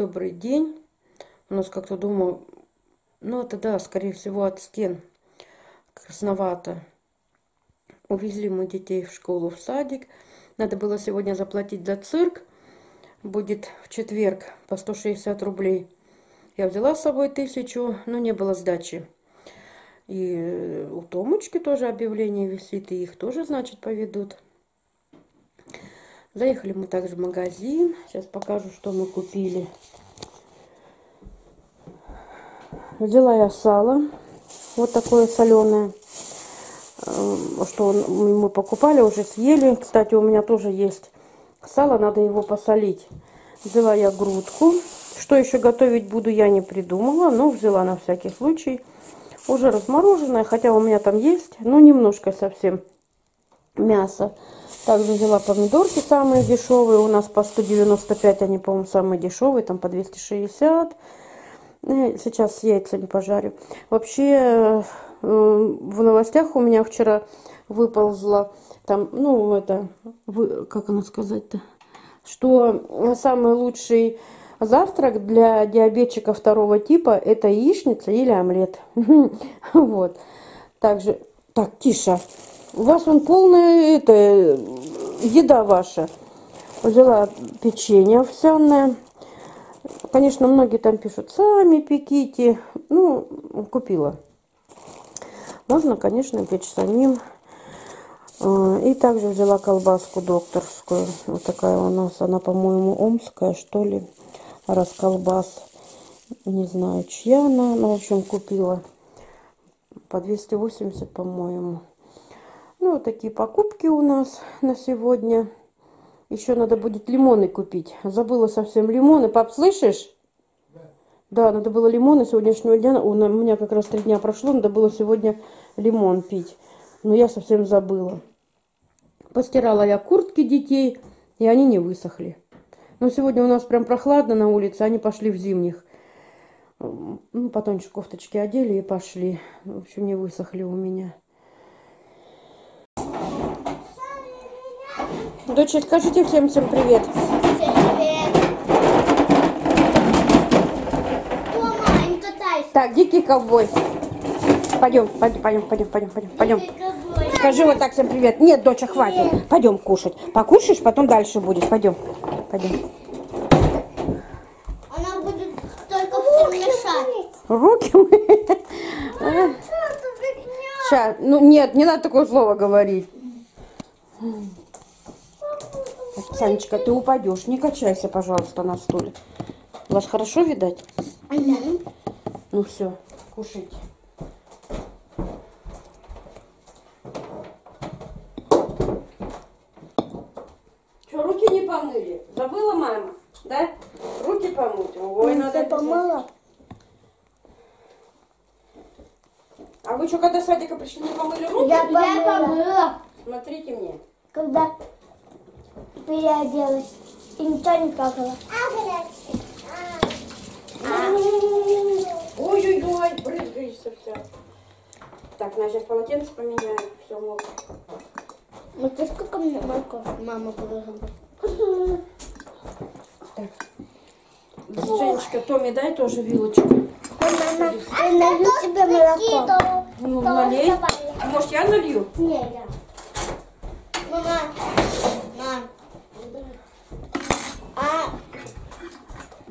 Добрый день. У нас как-то дома, ну это да, скорее всего от стен красновато. Увезли мы детей в школу, в садик. Надо было сегодня заплатить за цирк. Будет в четверг по 160 рублей. Я взяла с собой тысячу, но не было сдачи. И у Томочки тоже объявление висит, и их тоже, значит, поведут. Заехали мы также в магазин. Сейчас покажу, что мы купили. Взяла я сало. Вот такое соленое. Эм, что мы покупали, уже съели. Кстати, у меня тоже есть сало, надо его посолить. Взяла я грудку. Что еще готовить буду, я не придумала. Но взяла на всякий случай. Уже размороженное, хотя у меня там есть, но немножко совсем мясо. Также взяла помидорки самые дешевые. У нас по 195 они, по-моему, самые дешевые. Там по 260. Ну, сейчас с яйцами пожарю. Вообще, э, в новостях у меня вчера выползла там, ну, это, как она сказать-то, что самый лучший завтрак для диабетчика второго типа это яичница или омлет. Вот. Также, так, тише. У вас он полная это, еда ваша. Взяла печенье овсяное. Конечно, многие там пишут, сами пеките. Ну, купила. Можно, конечно, печь самим. А, и также взяла колбаску докторскую. Вот такая у нас. Она, по-моему, омская, что ли. Раз колбас. Не знаю, чья она. Ну, в общем, купила. По 280, по-моему. Ну, вот такие покупки у нас на сегодня. Еще надо будет лимоны купить. Забыла совсем лимоны. Пап, слышишь? Да. Надо было лимоны сегодняшнего дня. У меня как раз три дня прошло. Надо было сегодня лимон пить. Но я совсем забыла. Постирала я куртки детей, и они не высохли. Но сегодня у нас прям прохладно на улице. Они пошли в зимних. Ну, потоньше кофточки одели и пошли. В общем, не высохли у меня. Доча, скажите всем всем привет. Всем привет. Так, дикий ковбой. Пойдем, пойдем, пойдем, пойдем, пойдем, пойдем, пойдем. Скажи вот так всем привет. Нет, доча, хватит. Пойдем кушать. Покушаешь, потом дальше будешь. Пойдем, пойдем. Она будет только всем мешать. Руки Сейчас, ну нет, не надо такое слово говорить. Санечка, ты упадешь. Не качайся, пожалуйста, на стуле. Вас хорошо видать? Да. Ну все, кушайте. Что, руки не помыли? Забыла мама? Да? Руки помыть? Ой, ну, надо помыла. А вы что, когда с садика пришли, не помыли руки? Я помыла. Я помыла. Смотрите мне. Когда переоделась. И ничего не плакала. Ой-ой-ой, брызгаешься вся. Так, на сейчас полотенце поменяем. Все, мокро. Вот ты сколько мне морковь мама брызгала? Так. Женечка, Томе, дай тоже вилочку. Мама, я налью себе молоко. Ну, налей. Может, я налью? Нет, я. Мама, а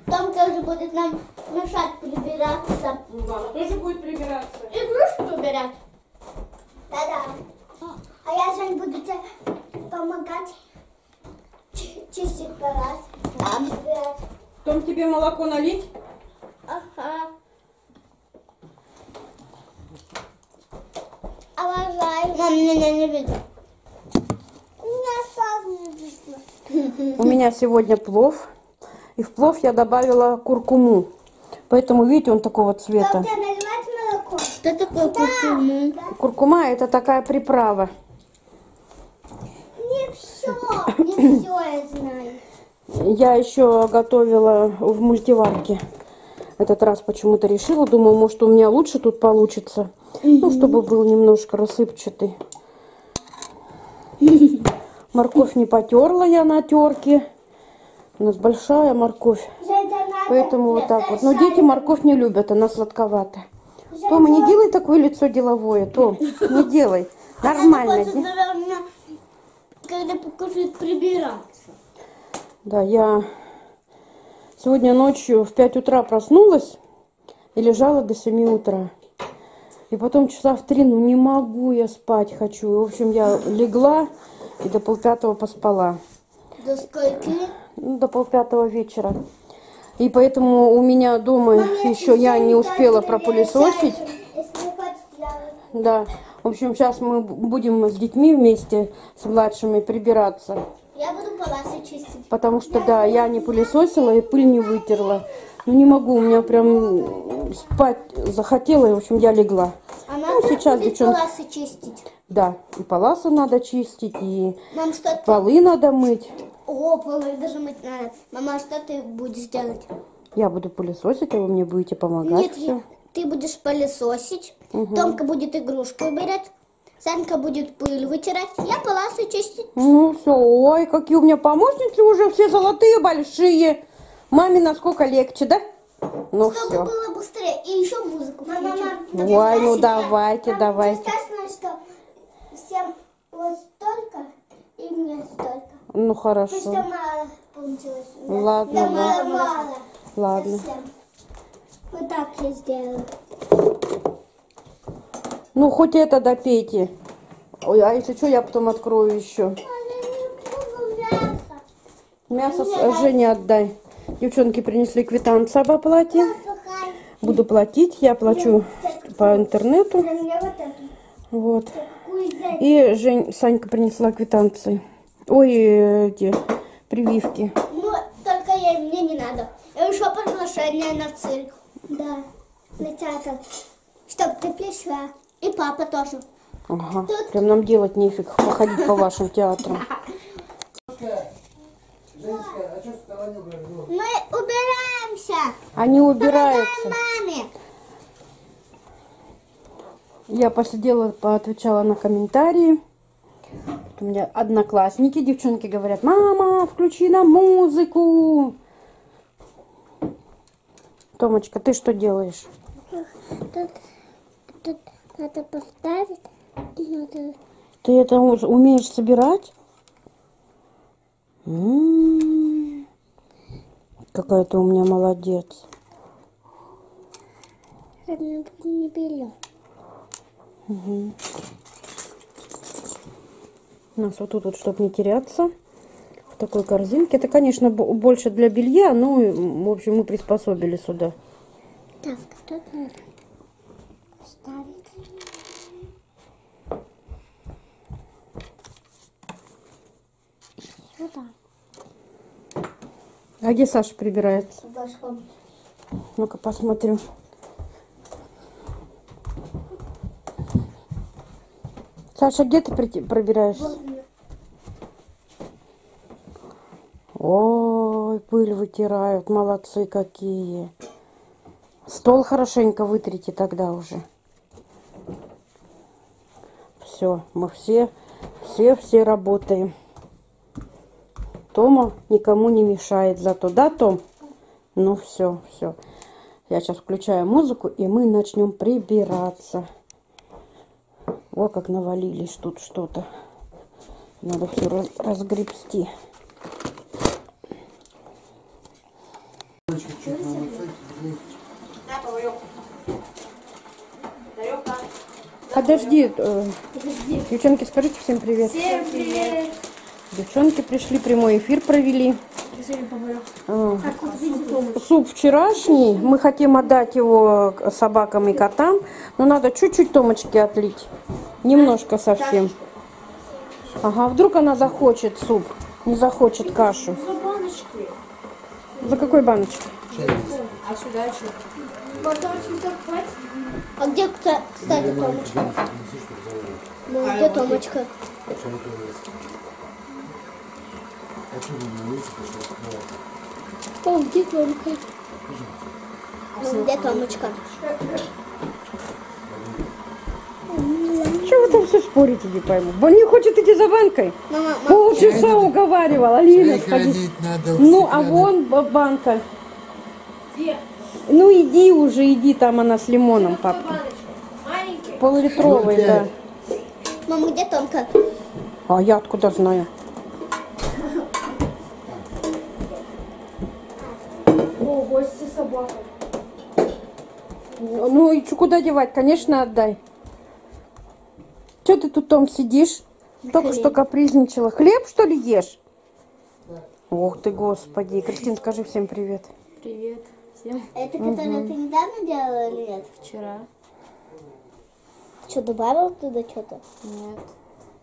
там тоже будет нам мешать прибираться. Ну, мама тоже будет прибираться. Игрушку убирать. Да-да. А я сейчас буду тебе помогать чистить раз. Да. Том, тебе молоко налить? Ага. Обожаю. Мам, меня не видно. У меня сегодня плов. И в плов я добавила куркуму. Поэтому, видите, он такого цвета. Что такое куркума? Куркума это такая приправа. Не все, не все я знаю. Я еще готовила в мультиварке. Этот раз почему-то решила. Думаю, может у меня лучше тут получится. Ну, чтобы был немножко рассыпчатый. Морковь не потерла я на терке. У нас большая морковь. Поэтому вот так вот. Но дети морковь не любят, она сладковатая. Тома, не делай такое лицо деловое, Том, не делай. Нормально. Когда покушает прибираться. Да, я сегодня ночью в 5 утра проснулась и лежала до 7 утра. И потом часа в 3, ну не могу я спать хочу. В общем, я легла и до полпятого поспала. До скольки? До полпятого вечера. И поэтому у меня дома еще я не успела пропылесосить. Да. В общем, сейчас мы будем с детьми вместе, с младшими, прибираться. Я буду паласы чистить. Потому что, да, я не пылесосила и пыль не вытерла. Ну, не могу, у меня прям спать захотела, и, в общем, я легла. Она Ну, сейчас, девчонки. паласы чистить. Да, и паласы надо чистить, и Мам, полы надо мыть. О, полы даже мыть надо. Мама, а что ты будешь делать? Я буду пылесосить, а вы мне будете помогать. Нет, я- ты будешь пылесосить, Томка будет игрушку убирать, Санька будет пыль вытирать, я паласы чистить. Ну все, ой, какие у меня помощницы уже все золотые, большие. Маме насколько легче, да? Ну Чтобы все. было быстрее. И еще музыку включим. Ой, ну давайте, давайте. Сказано, что всем вот столько и мне столько. Ну хорошо. мало получилось. Да. Ладно, Да, мало, мало. Ладно. Совсем. Вот так я сделала. Ну хоть это допейте. Ой, а если что, я потом открою еще. Мясо с- Жене отдай. Девчонки принесли квитанцию об оплате. Буду платить. Я плачу по интернету. Вот? И Жень, Санька принесла квитанции. Ой, эти прививки. Ну, только я, мне не надо. И еще приглашение на цирк. Да, на театр. Чтоб ты пришла. И папа тоже. Ага. Прям нам делать нефиг походить по вашим театрам. Женечка, а Мы убираемся. Они убираются. Маме. Я посидела, поотвечала на комментарии. У меня одноклассники, девчонки говорят, мама, включи нам музыку. Томочка, ты что делаешь? Тут, тут надо поставить. Надо... Ты это умеешь собирать? М, Какая ты у меня молодец. не берем. У нас вот тут, вот, чтобы не теряться, в такой корзинке. Это, конечно, бо- больше для белья, но, м, в общем, мы приспособили сюда. Так, тут надо ставить. Сюда. А где Саша прибирается? Башком. Ну-ка посмотрю. Саша, где ты пробираешься? Ой, пыль вытирают, молодцы какие. Стол хорошенько вытрите тогда уже. Все, мы все, все, все работаем. Тома никому не мешает зато, да, Том? Ну все, все. Я сейчас включаю музыку, и мы начнем прибираться. О, как навалились тут что-то. Надо все разгребсти. Подожди, э, девчонки, скажите всем привет. Всем привет. Девчонки пришли, прямой эфир провели. А, Суп вчерашний, мы хотим отдать его собакам и котам, но надо чуть-чуть Томочки отлить, немножко совсем. Ага, вдруг она захочет суп, не захочет кашу. За какой баночкой? А где, кста- кстати, Томочка? Ну, где Томочка? О, где Томка? Ну, где Томочка? Там все спорите, не пойму? Он не хочет идти за банкой. Мама, мама, Полчаса уговаривал, Алина, сходи. Ну, а вон банка. Ну иди уже, иди, там она с лимоном, пап. Маленький. Полулитровый, Ну, да. Мама, где Томка? А я откуда знаю? О, гости собака. Ну и чё, куда девать? Конечно, отдай. Че ты тут, Том, сидишь? Только что капризничала. Хлеб, что ли, ешь? Ух ты, господи. Кристин, скажи всем привет. Привет всем. Это которое ты недавно делала или нет? Вчера. Что, добавил туда что-то? Нет.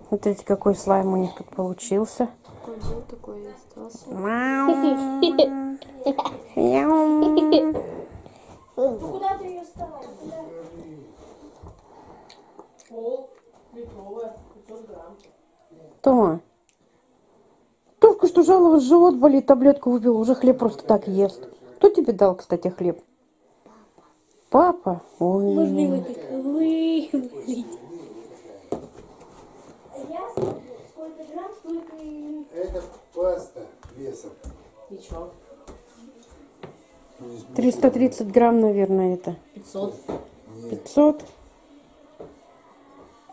Смотрите, какой слайм у них тут получился. Такой был, такой и остался. Куда ты ее ставила? Пол литровая, 500 грамм. Тома, только что жаловалась, живот болит, таблетку выпил, уже хлеб просто так ест. Кто тебе дал, кстати, хлеб? Папа? Ой. Сколько грамм, столько и... Это паста весом. И чё? 330 грамм, наверное, это. 500. 500.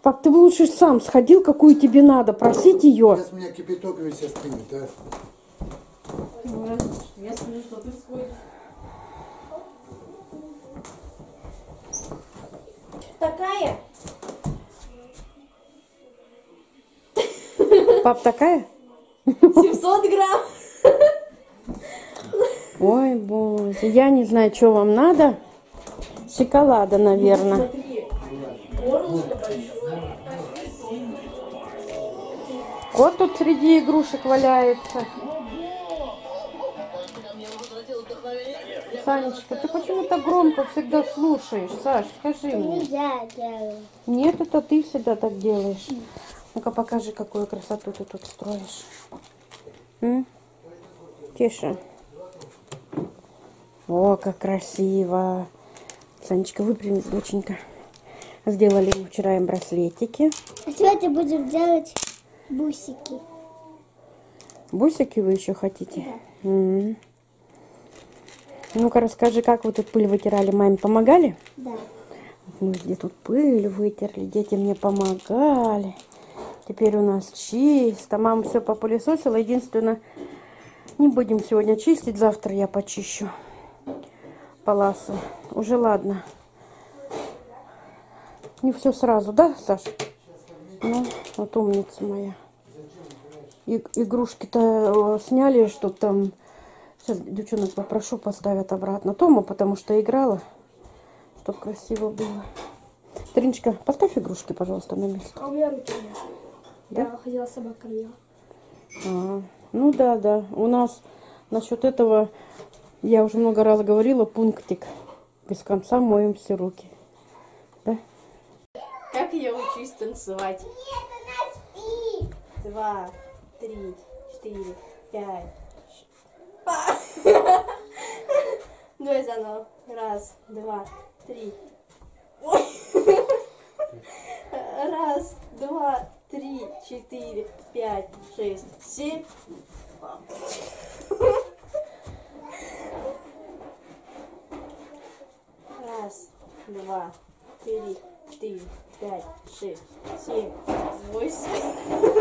Пап, ты бы лучше сам сходил, какую тебе надо, просить ее. Сейчас у меня кипяток весь остынет, да? Я смотрю, что ты свой. Такая? Пап, такая? 700 грамм. Ой, боже, я не знаю, что вам надо. Шоколада, наверное. Кот тут среди игрушек валяется. Санечка, ты почему так громко всегда слушаешь? Саш, скажи мне. Нельзя делать. Нет, это ты всегда так делаешь. Ну-ка покажи, какую красоту ты тут строишь. М? Тише. О, как красиво. Санечка, выпрямись, доченька. Сделали вчера им браслетики. А сегодня будем делать бусики. Бусики вы еще хотите? М. Ну-ка расскажи, как вы тут пыль вытирали? Маме помогали? Да. Мы где тут пыль вытерли, дети мне помогали. Теперь у нас чисто. Мама все попылесосила. Единственное, не будем сегодня чистить. Завтра я почищу паласы. Уже ладно. Не все сразу, да, Саш? Ну, вот умница моя. И- игрушки-то э, сняли, что там... Сейчас девчонок попрошу, поставят обратно. Тома, потому что играла, чтобы красиво было. Триночка, поставь игрушки, пожалуйста, на место. А у меня руки нет. Да? Я ходила собак кормила. А, ну да, да. У нас насчет этого, я уже много раз говорила, пунктик. Без конца моем все руки. Да? Как я учусь танцевать? Нет, она спит. Два, три, четыре, пять. Давай заново. Раз, два, три. Ой. Раз, два, три, четыре, пять, шесть, семь. Раз, два, три, четыре, пять, шесть, семь, восемь. Она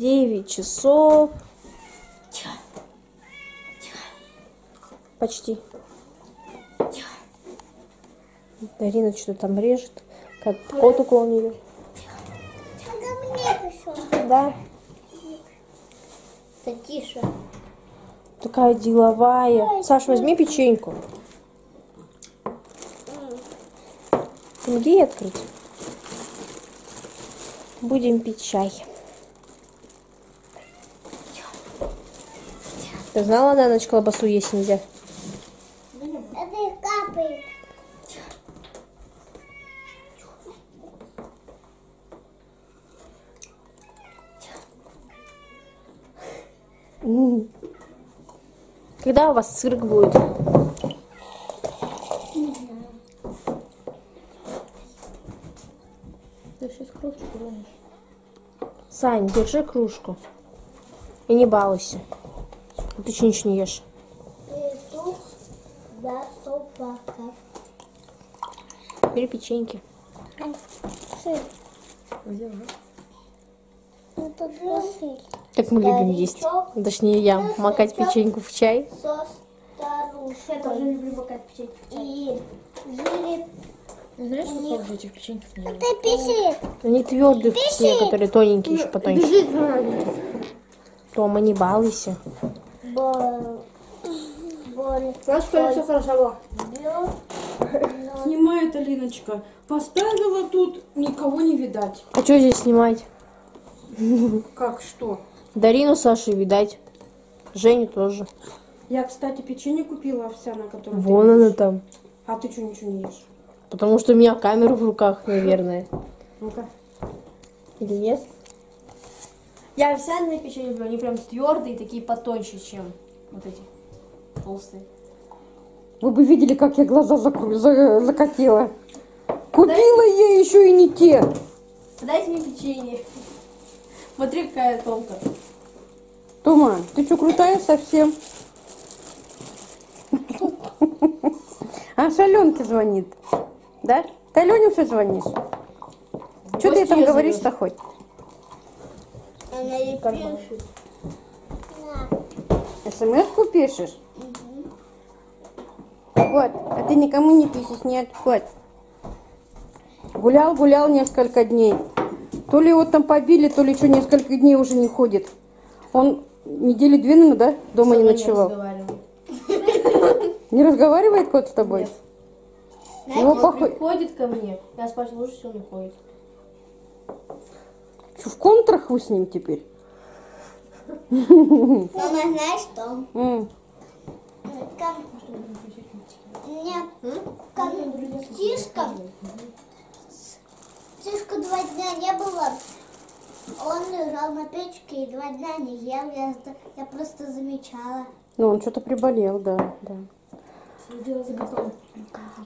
9 часов. Почти. Дарина что там режет, как кот около нее. Да, Да тише. такая деловая. Саш, возьми печеньку. Помоги ей открыть. Будем пить чай. Ты знала, на ночь колбасу есть нельзя? Это капает. Когда у вас цирк будет? Ты сейчас кружку. Сань, держи кружку. И не балуйся. А Ты что ничего не ешь? Иду за собакой. Бери печеньки. Взяла. Это дрожжи. Так мы любим есть. Точнее, я макать печеньку в чай. Со старушкой. люблю макать печеньки. И жили... Знаешь, что похоже этих печеньков не Ты писает. Они твердые, вкусные, которые тоненькие, еще потоньше. Тома, не балуйся. Бол... Бол... У нас все хорошо было. Снимает Алиночка. Поставила тут, никого не видать. А что здесь снимать? Как что? Дарину Саши видать. Женю тоже. Я, кстати, печенье купила овсяное, которое ты Вон любишь. она там. А ты что, ничего не ешь? Потому что у меня камера в руках, наверное. Ну-ка. Или нет? Я овсяные печенье люблю, они прям твердые, такие потоньше, чем вот эти толстые. Вы бы видели, как я глаза закру- за- закатила. Купила я еще и не те. Дайте мне печенье. Смотри, какая тонкая. Тома, ты что, крутая совсем? А Шаленке звонит. Да? Ты Алене все звонишь? Что ты там говоришь-то хоть? Она пишет. СМС-ку пишешь? Вот, а ты никому не пишешь, нет, вот. Гулял, гулял несколько дней. То ли его там побили, то ли что, несколько дней уже не ходит. Он недели две, наверное, да, дома не ночевал. Не разговаривает кот с тобой? Его Он похуй... приходит ко мне, я спрашиваю, все он уходит. Чё, в контрах вы с ним теперь? Мама, знаешь что? Ко- Мне ко- Тишка, Тишка два дня не было. Он лежал на печке и два дня не ел. Я, я просто замечала. Ну, он что-то приболел, да, да.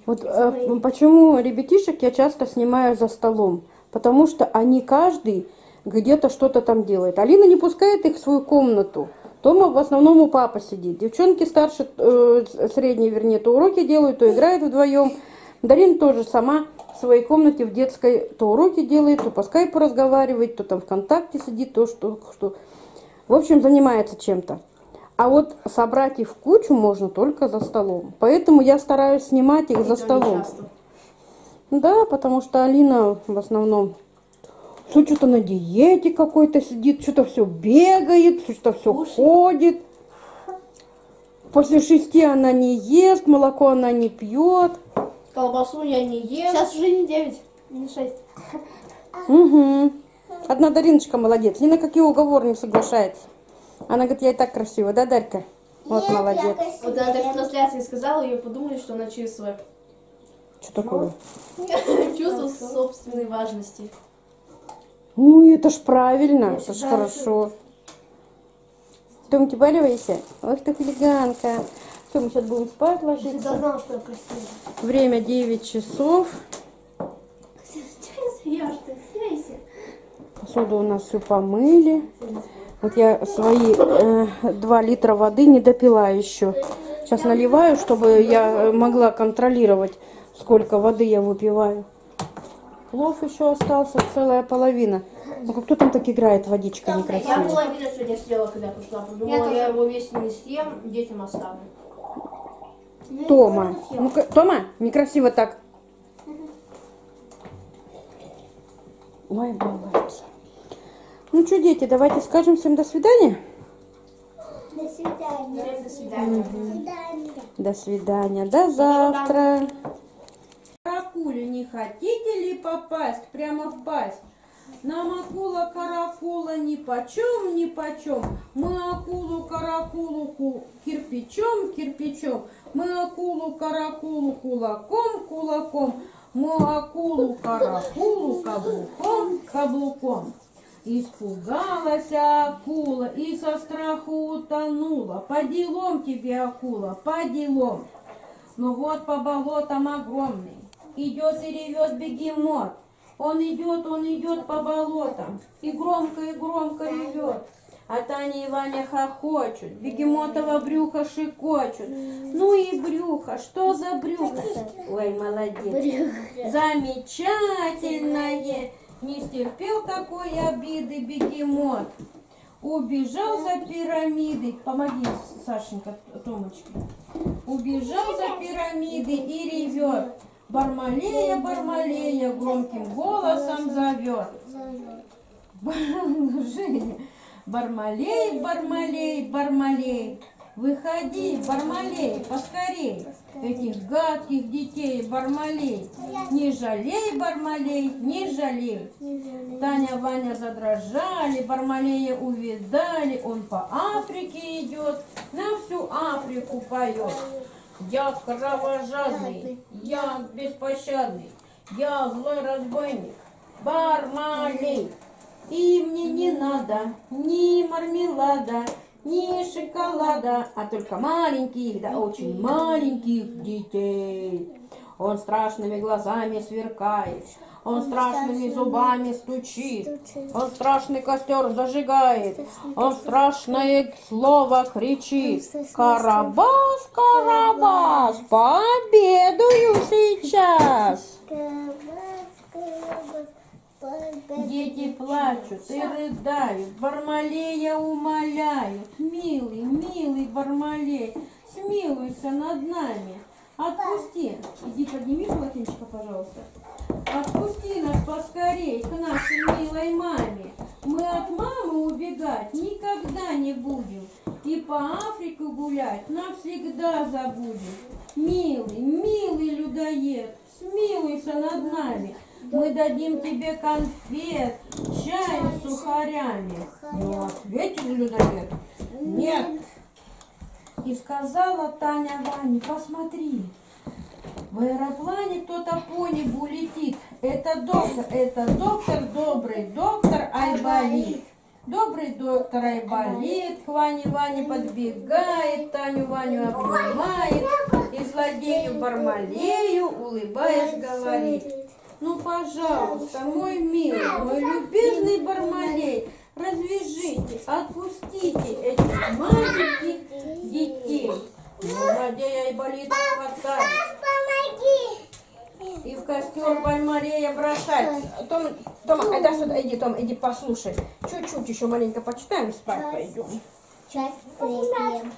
Вот э, почему ребятишек я часто снимаю за столом? Потому что они каждый где-то что-то там делает. Алина не пускает их в свою комнату. Дома в основном у папы сидит. Девчонки старше, э, средние, вернее, то уроки делают, то играют вдвоем. Дарин тоже сама в своей комнате в детской то уроки делает, то по скайпу разговаривает, то там ВКонтакте сидит, то что, что. В общем, занимается чем-то. А вот собрать их в кучу можно только за столом. Поэтому я стараюсь снимать их за И столом. Да, потому что Алина в основном все что-то на диете какой-то сидит, что-то все бегает, что-то все ходит. После шести она не ест, молоко она не пьет. Колбасу я не ем. Сейчас уже не 9, не 6. Угу. Одна Дариночка молодец, ни на какие уговоры не соглашается. Она говорит, я и так красива, да, Дарька? Вот Нет, молодец. Вот она так в трансляции сказала, ее подумали, что она чувствует Что такое? чувство собственной важности. Ну, это ж правильно, это ж хорошо. Том, ты баливайся? Ох ты хулиганка. Все, мы сейчас будем спать ложиться. знала, что я красивая. Время 9 часов. Посуду у нас все помыли. Вот я свои э, 2 литра воды не допила еще. Сейчас наливаю, чтобы я могла контролировать, сколько воды я выпиваю. Плов еще остался, целая половина. Ну кто там так играет, водичка Я некрасивая. половину сегодня съела, когда пришла. Подумала, я его весь не съем, детям оставлю. Тома. Ну-ка, Тома, некрасиво так. Ой, балуется. Ну что, дети, давайте скажем всем до свидания. До свидания. До свидания. До свидания. До свидания, до завтра. Каракули, не хотите ли попасть прямо в пасть? Нам акула каракула ни почем, ни почем. Мы акулу каракулу ку- кирпичом, кирпичом. Мы акулу каракулу кулаком, кулаком. Мы акулу каракулу каблуком, каблуком. Испугалась акула и со страху утонула. По делам тебе, акула, по делам. Ну вот по болотам огромный. Идет и ревет бегемот. Он идет, он идет по болотам. И громко, и громко ревет. А Таня и Ваня хохочут. Бегемотово брюхо шикочут. Ну и брюхо, что за брюхо? Ой, молодец. Замечательное. Не стерпел такой обиды бегемот. Убежал за пирамидой. Помоги, Сашенька, Томочке. Убежал за пирамидой и ревет. Бармалея, Бармалея громким голосом зовет. Женя. Бармалей, Бармалей, Бармалей. Выходи, Бармалей, поскорей. Этих гадких детей, Бармалей. Не жалей, Бармалей, не жалей. Таня, Ваня задрожали, Бармалея увидали. Он по Африке идет, на всю Африку поет. Я кровожадный, я беспощадный, я злой разбойник, Бармалей. И мне не надо ни мармелада, ни шоколада, а только маленьких, да очень маленьких детей. Он страшными глазами сверкает, он страшными зубами стучит, он страшный костер зажигает, он страшное слово кричит. Карабас, Карабас, пообедаю сейчас. Дети плачут и рыдают, Бармалея умоляют. Милый, милый Бармалей, смилуйся над нами. Отпусти. Иди подними полотенчика, пожалуйста. Отпусти нас поскорей к нашей милой маме. Мы от мамы убегать никогда не будем. И по Африке гулять навсегда забудем. Милый, милый людоед, смилуйся над нами. Мы дадим тебе конфет, чай с сухарями. Ну, ответил людоед. Нет. И сказала Таня Ване, посмотри, в аэроплане кто-то по небу летит. Это доктор, это доктор, добрый доктор Айболит. Добрый доктор Айболит к Ване Ване подбегает, Таню Ваню обнимает. и злодею Бармалею, улыбаясь, говорит. Ну, пожалуйста, мой милый, мой любезный Бармалей, Развяжите, отпустите этих маленьких детей. Надея и болит хватает. Помоги! И в костер Бальмарея бросать. Том, Тома, это сюда, иди, Том, иди послушай. Чуть-чуть еще маленько почитаем, спать пойдем. Третья.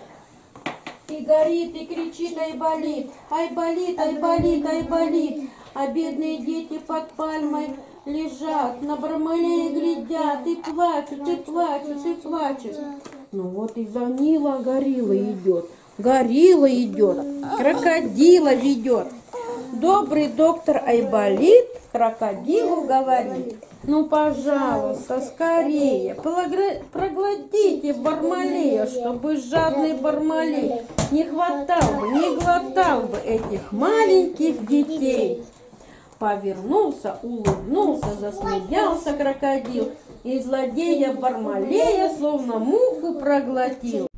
И горит, и кричит, ай болит, ай болит, ай болит, ай болит. А бедные дети под пальмой лежат, на Бармалея глядят, и плачут, и плачут, и плачут. Ну вот и за Нила горилла идет, горилла идет, крокодила ведет. Добрый доктор Айболит крокодилу говорит, ну, пожалуйста, скорее, проглотите Бармалея, чтобы жадный Бармалей не хватал бы, не глотал бы этих маленьких детей. Повернулся, улыбнулся, засмеялся крокодил, и злодея Бармалея словно муху проглотил.